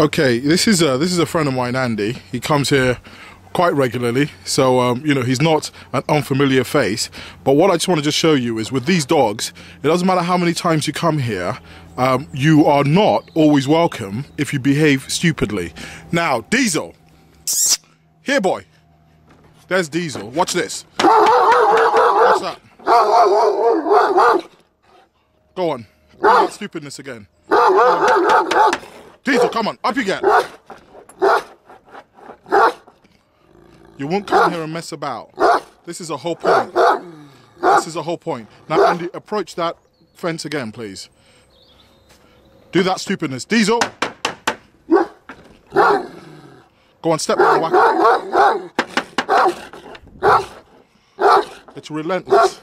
Okay, this is a this is a friend of mine, Andy. He comes here quite regularly, so um, you know he's not an unfamiliar face. But what I just want to just show you is with these dogs, it doesn't matter how many times you come here, um, you are not always welcome if you behave stupidly. Now, Diesel, here, boy. There's Diesel. Watch this. Watch that. Go on. Stupidness again. Diesel, come on, up you get. You won't come here and mess about. This is a whole point. This is a whole point. Now, Andy, approach that fence again, please. Do that stupidness. Diesel! Go on, step whack. It's relentless.